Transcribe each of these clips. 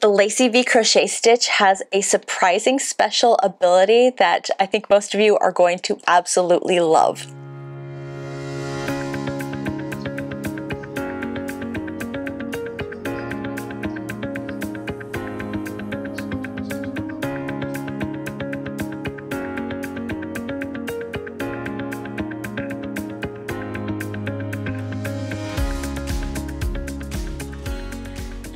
The Lacy V crochet stitch has a surprising special ability that I think most of you are going to absolutely love.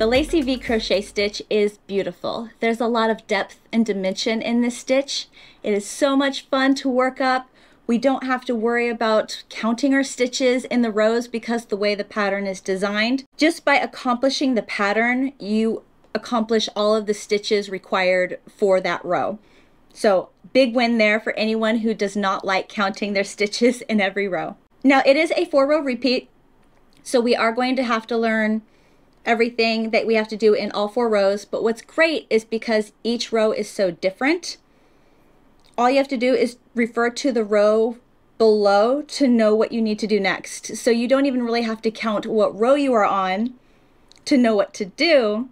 The Lacy V crochet stitch is beautiful. There's a lot of depth and dimension in this stitch. It is so much fun to work up. We don't have to worry about counting our stitches in the rows because the way the pattern is designed. Just by accomplishing the pattern, you accomplish all of the stitches required for that row. So big win there for anyone who does not like counting their stitches in every row. Now it is a four row repeat, so we are going to have to learn everything that we have to do in all four rows. But what's great is because each row is so different, all you have to do is refer to the row below to know what you need to do next. So you don't even really have to count what row you are on to know what to do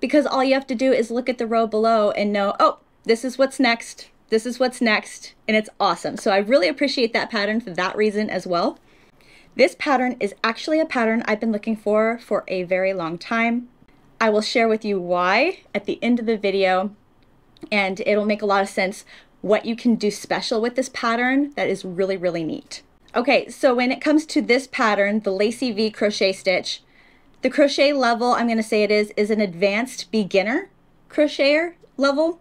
because all you have to do is look at the row below and know, oh, this is what's next, this is what's next, and it's awesome. So I really appreciate that pattern for that reason as well. This pattern is actually a pattern I've been looking for for a very long time. I will share with you why at the end of the video and it'll make a lot of sense what you can do special with this pattern that is really, really neat. Okay, so when it comes to this pattern, the Lacy V crochet stitch, the crochet level I'm going to say it is, is an advanced beginner crocheter level.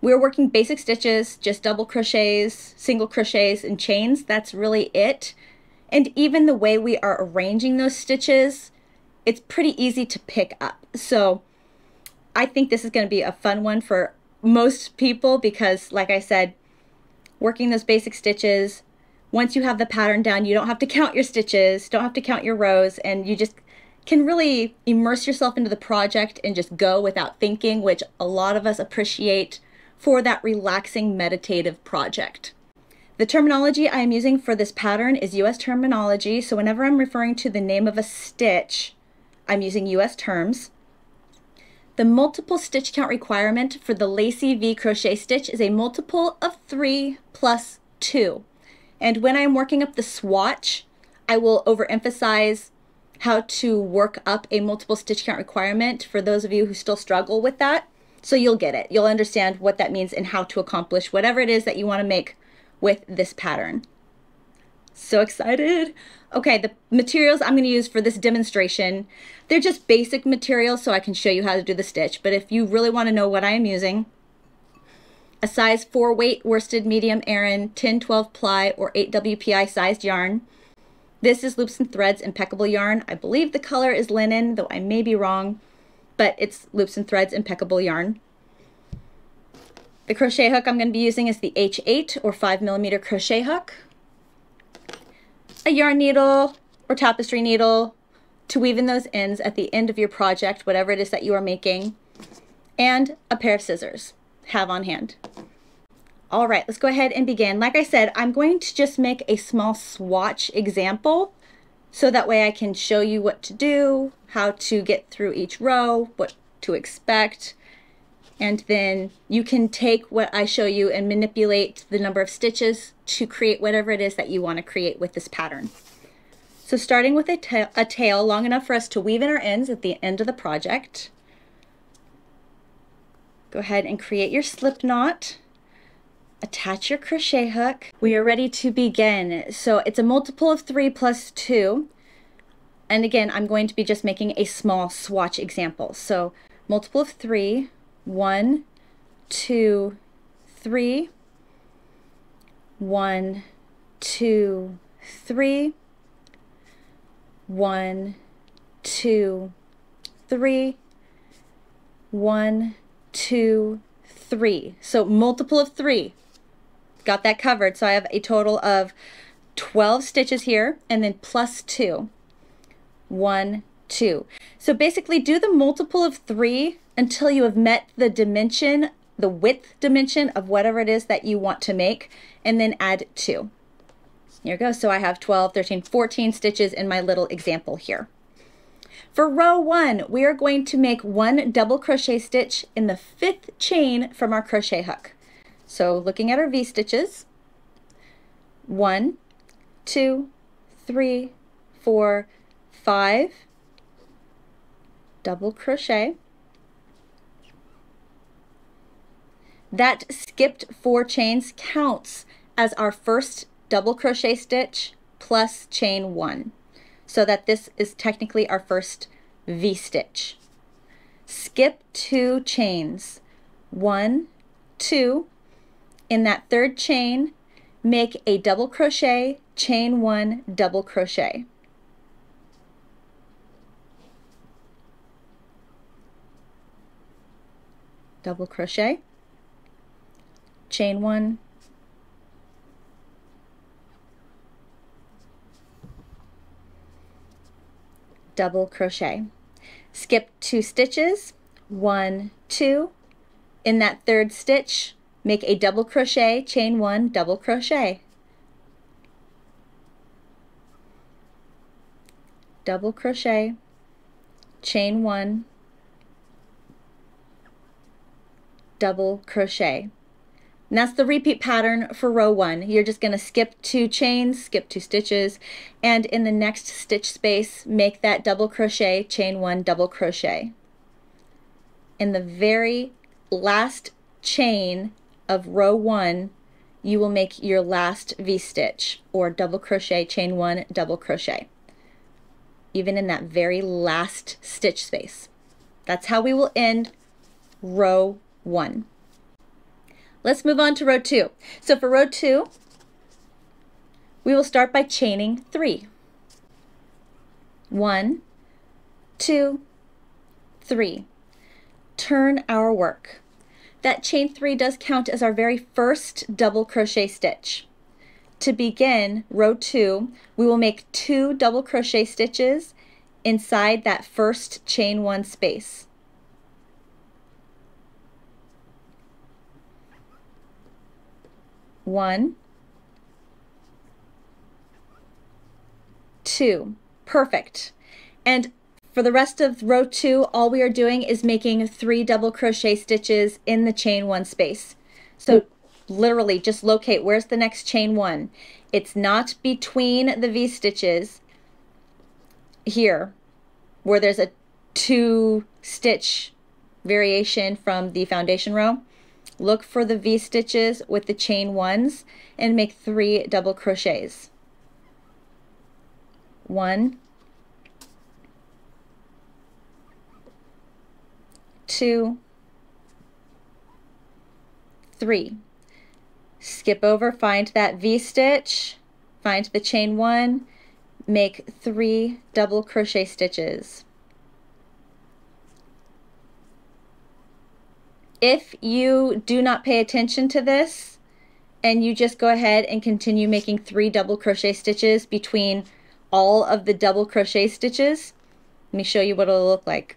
We're working basic stitches, just double crochets, single crochets, and chains. That's really it. And even the way we are arranging those stitches, it's pretty easy to pick up. So I think this is going to be a fun one for most people because like I said, working those basic stitches, once you have the pattern down, you don't have to count your stitches, don't have to count your rows, and you just can really immerse yourself into the project and just go without thinking, which a lot of us appreciate for that relaxing meditative project. The terminology I am using for this pattern is US terminology, so whenever I'm referring to the name of a stitch, I'm using US terms. The multiple stitch count requirement for the Lacy V crochet stitch is a multiple of 3 plus 2. And when I'm working up the swatch, I will overemphasize how to work up a multiple stitch count requirement for those of you who still struggle with that. So you'll get it. You'll understand what that means and how to accomplish whatever it is that you want to make with this pattern. So excited. Okay, the materials I'm going to use for this demonstration, they're just basic materials so I can show you how to do the stitch. But if you really want to know what I am using, a size 4 weight worsted medium Aran 10 12 ply or 8 WPI sized yarn. This is Loops and Threads impeccable yarn. I believe the color is linen, though I may be wrong, but it's Loops and Threads impeccable yarn. The crochet hook I'm going to be using is the H8 or 5 millimeter crochet hook. A yarn needle or tapestry needle to weave in those ends at the end of your project, whatever it is that you are making, and a pair of scissors have on hand. All right, let's go ahead and begin. Like I said, I'm going to just make a small swatch example so that way I can show you what to do, how to get through each row, what to expect, and then you can take what I show you and manipulate the number of stitches to create whatever it is that you want to create with this pattern. So starting with a, ta a tail long enough for us to weave in our ends at the end of the project, go ahead and create your slip knot, attach your crochet hook. We are ready to begin. So it's a multiple of three plus two. And again, I'm going to be just making a small swatch example. So multiple of three, one, two, three, one, two, three, one, two, three, one, two, three. So multiple of three. Got that covered. So I have a total of 12 stitches here and then plus two. One, two. So basically do the multiple of three until you have met the dimension, the width dimension of whatever it is that you want to make, and then add two. Here we go. So I have 12, 13, 14 stitches in my little example here. For row one, we are going to make one double crochet stitch in the fifth chain from our crochet hook. So looking at our V-stitches, one, two, three, four, five, double crochet. That skipped four chains counts as our first double crochet stitch plus chain one so that this is technically our first V-stitch. Skip two chains, one, two. In that third chain, make a double crochet, chain one, double crochet. Double crochet, chain one, double crochet. Skip two stitches, one, two. In that third stitch, make a double crochet, chain one, double crochet. Double crochet, chain one, double crochet. And that's the repeat pattern for row one. You're just going to skip two chains, skip two stitches, and in the next stitch space, make that double crochet, chain one, double crochet. In the very last chain of row one, you will make your last V-stitch or double crochet, chain one, double crochet. Even in that very last stitch space. That's how we will end row one. Let's move on to row two. So for row two, we will start by chaining three. One, two, three. Turn our work. That chain three does count as our very first double crochet stitch. To begin row two, we will make two double crochet stitches inside that first chain one space. One, two, perfect. And for the rest of row two, all we are doing is making three double crochet stitches in the chain one space. So literally just locate where's the next chain one. It's not between the V-stitches here where there's a two stitch variation from the foundation row. Look for the V-stitches with the chain ones and make three double crochets. One, two, three. Skip over, find that V-stitch, find the chain one, make three double crochet stitches. If you do not pay attention to this and you just go ahead and continue making three double crochet stitches between all of the double crochet stitches, let me show you what it'll look like.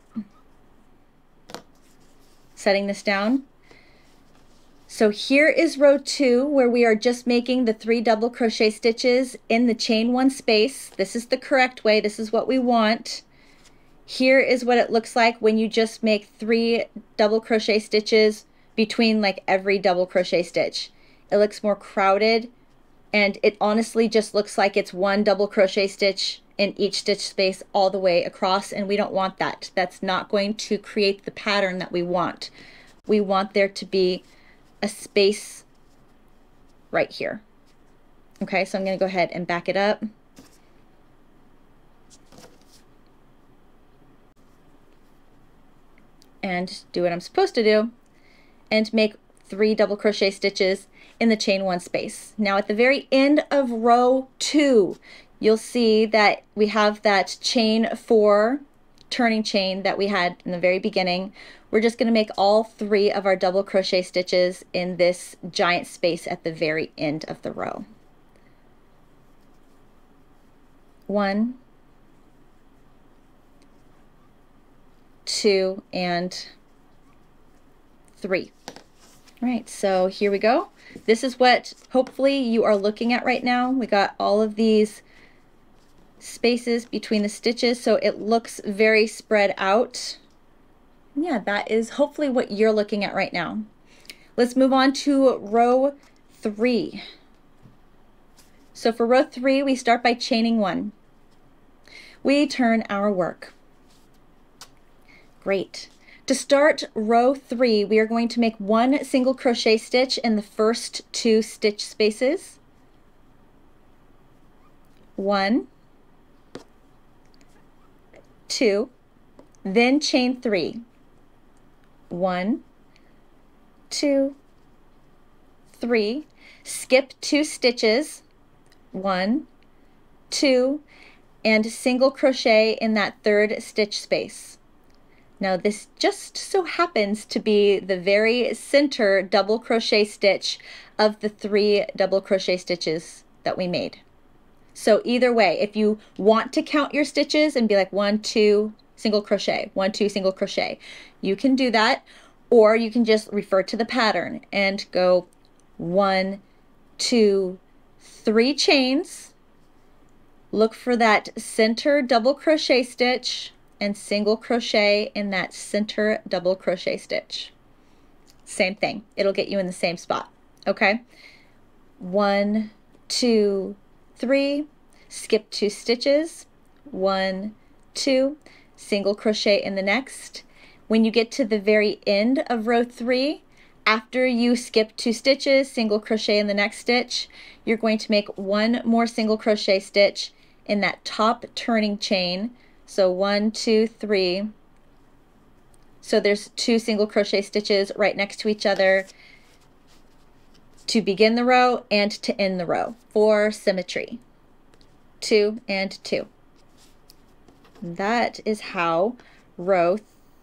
Setting this down. So here is row two where we are just making the three double crochet stitches in the chain one space. This is the correct way. This is what we want. Here is what it looks like when you just make three double crochet stitches between like every double crochet stitch. It looks more crowded and it honestly just looks like it's one double crochet stitch in each stitch space all the way across and we don't want that. That's not going to create the pattern that we want. We want there to be a space right here. Okay, so I'm going to go ahead and back it up. And do what I'm supposed to do and make three double crochet stitches in the chain one space. Now at the very end of row two, you'll see that we have that chain four turning chain that we had in the very beginning. We're just going to make all three of our double crochet stitches in this giant space at the very end of the row. One, two, and three. All right, so here we go. This is what hopefully you are looking at right now. We got all of these spaces between the stitches so it looks very spread out. Yeah, that is hopefully what you're looking at right now. Let's move on to row three. So for row three, we start by chaining one. We turn our work. Great. To start row three, we are going to make one single crochet stitch in the first two stitch spaces. One, two, then chain three. One, two, three, skip two stitches, one, two, and single crochet in that third stitch space. Now this just so happens to be the very center double crochet stitch of the three double crochet stitches that we made. So either way, if you want to count your stitches and be like one, two, single crochet, one, two, single crochet, you can do that. Or you can just refer to the pattern and go one, two, three chains. Look for that center double crochet stitch and single crochet in that center double crochet stitch. Same thing. It'll get you in the same spot. Okay? One, two, three, skip two stitches, one, two, single crochet in the next. When you get to the very end of row three, after you skip two stitches, single crochet in the next stitch, you're going to make one more single crochet stitch in that top turning chain. So one, two, three. So there's two single crochet stitches right next to each other to begin the row and to end the row for symmetry. Two and two. That is how row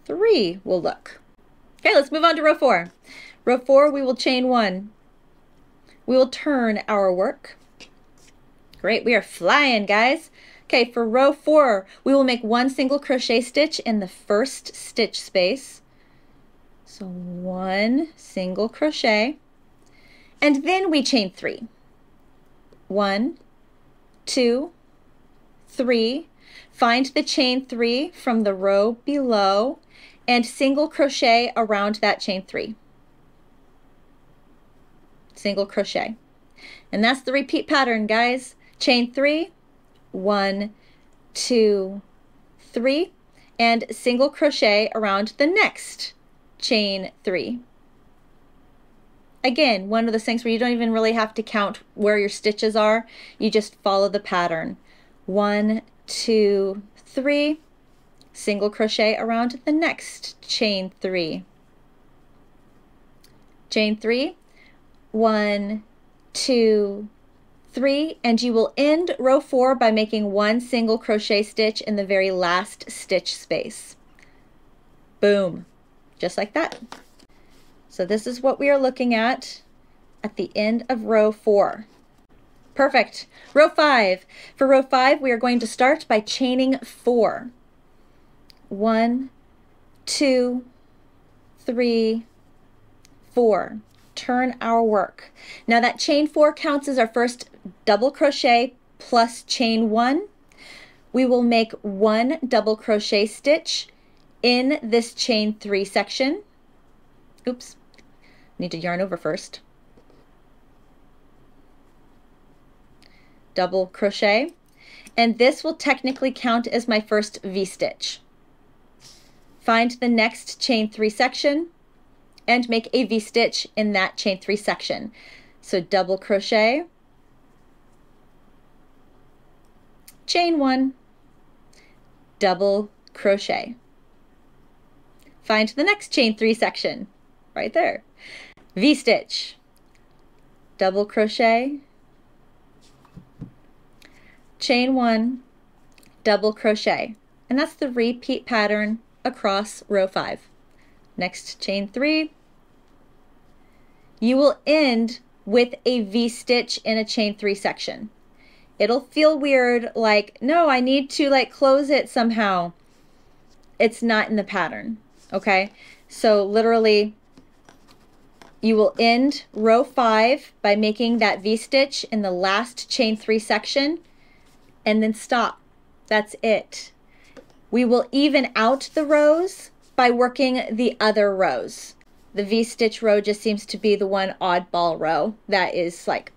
three will look. Okay, let's move on to row four. Row four, we will chain one. We will turn our work. Great, we are flying, guys. Okay, for row four, we will make one single crochet stitch in the first stitch space. So one single crochet. And then we chain three. One, two, three. Find the chain three from the row below and single crochet around that chain three. Single crochet. And that's the repeat pattern, guys. Chain three, one, two, three, and single crochet around the next chain three. Again, one of those things where you don't even really have to count where your stitches are. You just follow the pattern. One, two, three, single crochet around the next chain three. Chain three, one, two, three, and you will end row four by making one single crochet stitch in the very last stitch space. Boom, just like that. So this is what we are looking at at the end of row four. Perfect. Row five. For row five, we are going to start by chaining four. One, two, three, four. Turn our work. Now that chain four counts as our first double crochet plus chain one. We will make one double crochet stitch in this chain three section. Oops, need to yarn over first. Double crochet, and this will technically count as my first V-stitch. Find the next chain three section and make a V-stitch in that chain three section. So double crochet, chain one, double crochet. Find the next chain three section right there. V-stitch, double crochet, chain one, double crochet. And that's the repeat pattern across row five. Next chain three, you will end with a V-stitch in a chain three section. It'll feel weird, like, no, I need to like close it somehow. It's not in the pattern, okay? So literally, you will end row five by making that V-stitch in the last chain three section and then stop That's it. We will even out the rows by working the other rows. The V-stitch row just seems to be the one oddball row that is like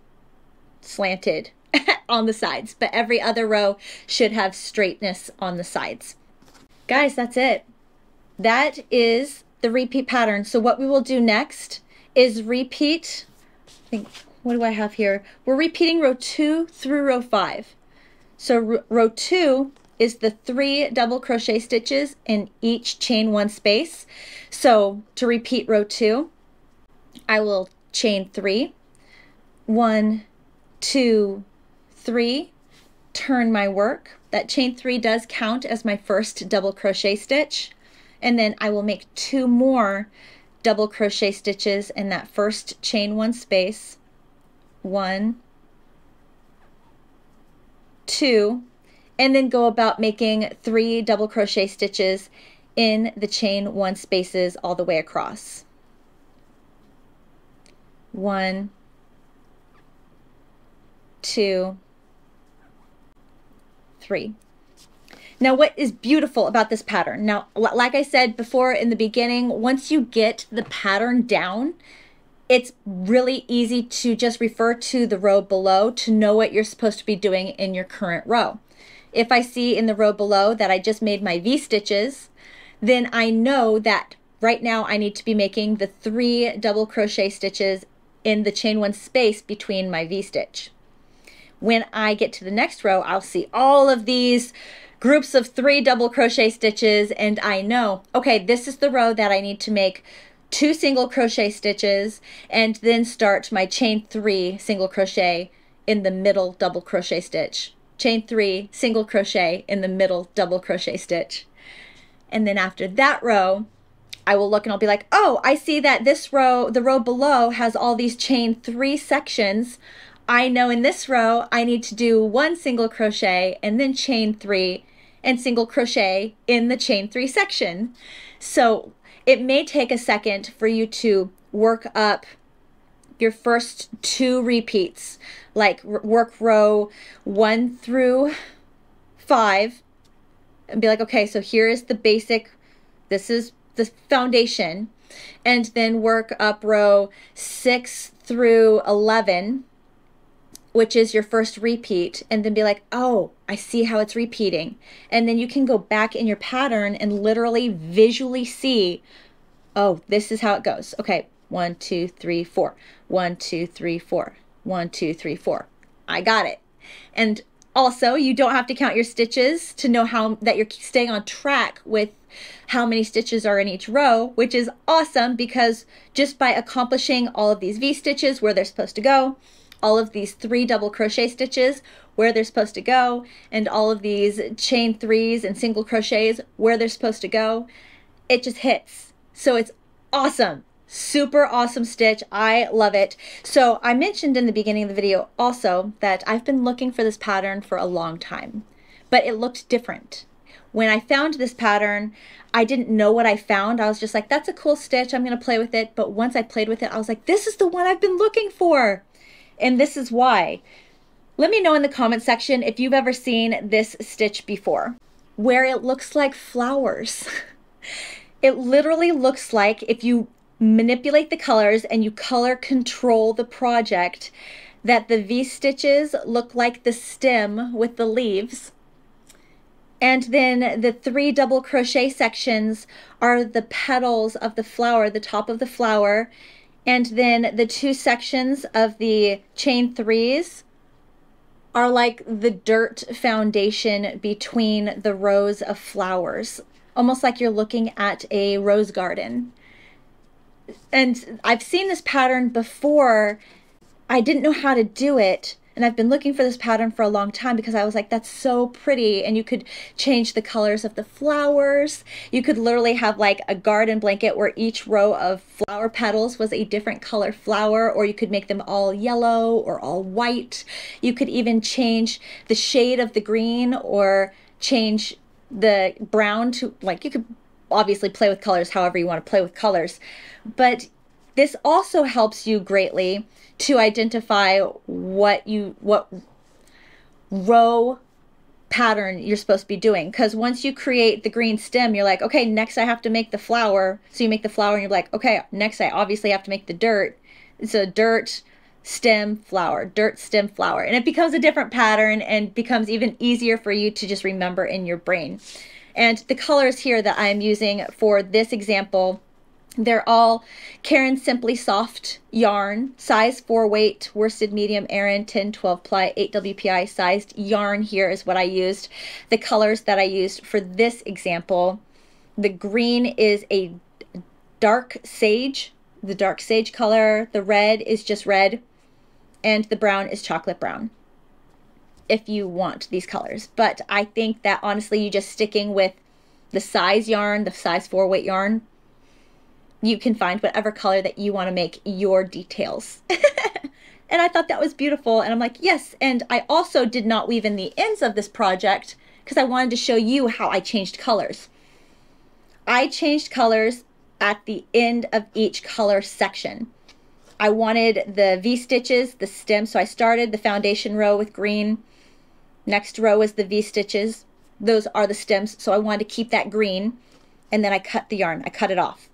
slanted on the sides, but every other row should have straightness on the sides. Guys, that's it. That is the repeat pattern. So what we will do next is repeat, I think, what do I have here? We're repeating row two through row five. So row two is the three double crochet stitches in each chain one space. So to repeat row two, I will chain three, one, two, three, turn my work. That chain three does count as my first double crochet stitch. And then I will make two more double crochet stitches in that first chain one space. One, two, and then go about making three double crochet stitches in the chain one spaces all the way across. One, two, three. Now, what is beautiful about this pattern? Now, like I said before in the beginning, once you get the pattern down, it's really easy to just refer to the row below to know what you're supposed to be doing in your current row. If I see in the row below that I just made my V-stitches, then I know that right now I need to be making the three double crochet stitches in the chain one space between my V-stitch. When I get to the next row, I'll see all of these groups of three double crochet stitches and I know, okay, this is the row that I need to make two single crochet stitches and then start my chain three single crochet in the middle double crochet stitch chain three, single crochet in the middle double crochet stitch. And then after that row, I will look and I'll be like, oh, I see that this row, the row below has all these chain three sections. I know in this row, I need to do one single crochet and then chain three and single crochet in the chain three section. So it may take a second for you to work up your first two repeats, like work row one through five, and be like, okay, so here is the basic, this is the foundation, and then work up row six through 11, which is your first repeat, and then be like, oh, I see how it's repeating. And then you can go back in your pattern and literally visually see, oh, this is how it goes. Okay, one, two, three, four. One, two, three, four. One, two, three, four. I got it. And also, you don't have to count your stitches to know how that you're staying on track with how many stitches are in each row, which is awesome because just by accomplishing all of these V stitches where they're supposed to go, all of these three double crochet stitches where they're supposed to go, and all of these chain threes and single crochets where they're supposed to go, it just hits. So it's awesome. Super awesome stitch. I love it. So I mentioned in the beginning of the video also that I've been looking for this pattern for a long time, but it looked different. When I found this pattern, I didn't know what I found. I was just like, that's a cool stitch. I'm going to play with it. But once I played with it, I was like, this is the one I've been looking for. And this is why. Let me know in the comment section if you've ever seen this stitch before, where it looks like flowers. it literally looks like if you manipulate the colors and you color control the project that the V-stitches look like the stem with the leaves. And then the three double crochet sections are the petals of the flower, the top of the flower. And then the two sections of the chain threes are like the dirt foundation between the rows of flowers, almost like you're looking at a rose garden and I've seen this pattern before. I didn't know how to do it. And I've been looking for this pattern for a long time because I was like, that's so pretty. And you could change the colors of the flowers. You could literally have like a garden blanket where each row of flower petals was a different color flower, or you could make them all yellow or all white. You could even change the shade of the green or change the brown to like, you could obviously play with colors however you want to play with colors. But this also helps you greatly to identify what you what row pattern you're supposed to be doing. Because once you create the green stem, you're like, okay, next I have to make the flower. So you make the flower and you're like, okay, next I obviously have to make the dirt. It's a dirt, stem, flower, dirt, stem, flower. And it becomes a different pattern and becomes even easier for you to just remember in your brain. And the colors here that I'm using for this example they're all Caron Simply Soft yarn, size 4 weight, worsted medium Aran 10, 12 ply, 8 WPI sized yarn here is what I used. The colors that I used for this example, the green is a dark sage, the dark sage color, the red is just red, and the brown is chocolate brown if you want these colors. But I think that honestly, you just sticking with the size yarn, the size 4 weight yarn, you can find whatever color that you want to make your details. and I thought that was beautiful. And I'm like, yes. And I also did not weave in the ends of this project because I wanted to show you how I changed colors. I changed colors at the end of each color section. I wanted the V-stitches, the stem, so I started the foundation row with green. Next row is the V-stitches. Those are the stems, so I wanted to keep that green. And then I cut the yarn, I cut it off.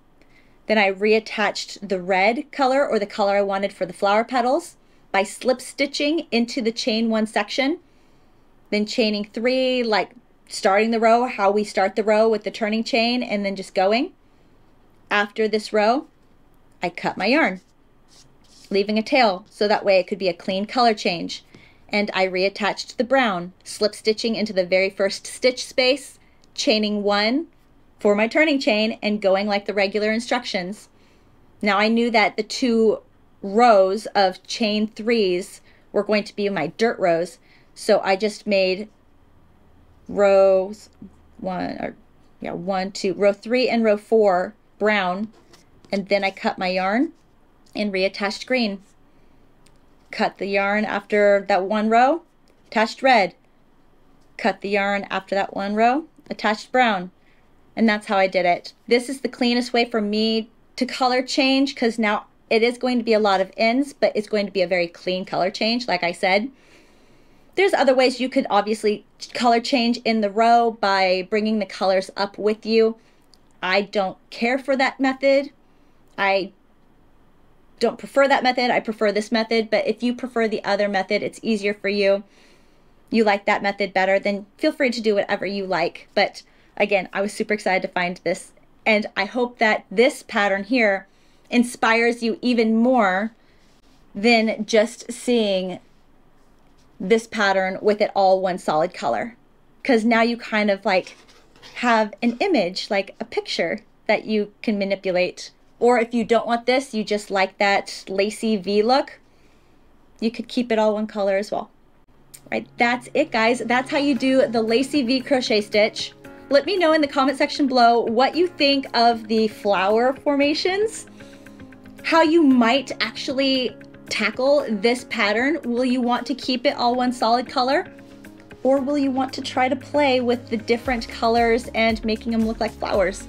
Then I reattached the red color or the color I wanted for the flower petals by slip stitching into the chain one section, then chaining three, like starting the row, how we start the row with the turning chain and then just going. After this row, I cut my yarn, leaving a tail so that way it could be a clean color change. And I reattached the brown, slip stitching into the very first stitch space, chaining one, for my turning chain and going like the regular instructions. Now I knew that the two rows of chain threes were going to be my dirt rows, so I just made rows one or yeah one two row three and row four brown and then I cut my yarn and reattached green cut the yarn after that one row attached red cut the yarn after that one row attached brown and that's how I did it. This is the cleanest way for me to color change because now it is going to be a lot of ends, but it's going to be a very clean color change, like I said. There's other ways you could obviously color change in the row by bringing the colors up with you. I don't care for that method. I don't prefer that method. I prefer this method, but if you prefer the other method, it's easier for you. You like that method better, then feel free to do whatever you like. But again, I was super excited to find this. And I hope that this pattern here inspires you even more than just seeing this pattern with it all one solid color. Because now you kind of like have an image, like a picture that you can manipulate. Or if you don't want this, you just like that lacy V look, you could keep it all one color as well. Right, that's it guys. That's how you do the lacy V crochet stitch. Let me know in the comment section below what you think of the flower formations, how you might actually tackle this pattern. Will you want to keep it all one solid color? Or will you want to try to play with the different colors and making them look like flowers?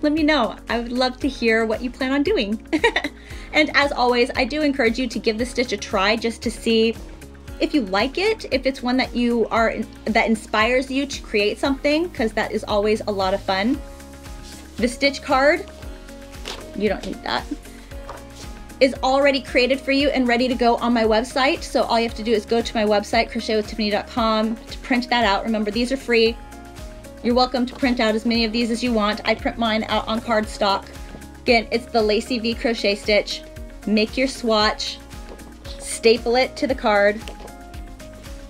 Let me know. I would love to hear what you plan on doing. and as always, I do encourage you to give the stitch a try just to see if you like it, if it's one that you are that inspires you to create something, because that is always a lot of fun. The stitch card, you don't need that, is already created for you and ready to go on my website. So all you have to do is go to my website, crochetwithtiffany.com to print that out. Remember, these are free. You're welcome to print out as many of these as you want. I print mine out on cardstock. Again, it's the Lacy V crochet stitch. Make your swatch, staple it to the card,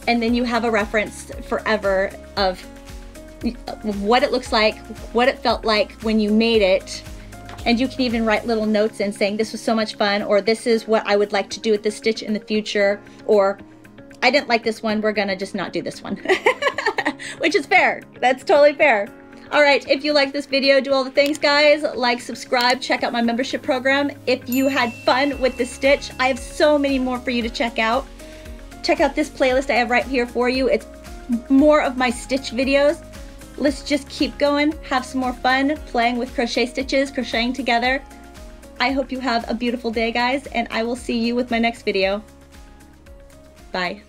and then you have a reference forever of what it looks like, what it felt like when you made it. And you can even write little notes in saying this was so much fun, or this is what I would like to do with this stitch in the future, or I didn't like this one, we're gonna just not do this one. Which is fair, that's totally fair. All right, if you like this video, do all the things, guys. Like, subscribe, check out my membership program. If you had fun with the stitch, I have so many more for you to check out check out this playlist I have right here for you. It's more of my stitch videos. Let's just keep going, have some more fun playing with crochet stitches, crocheting together. I hope you have a beautiful day, guys, and I will see you with my next video. Bye.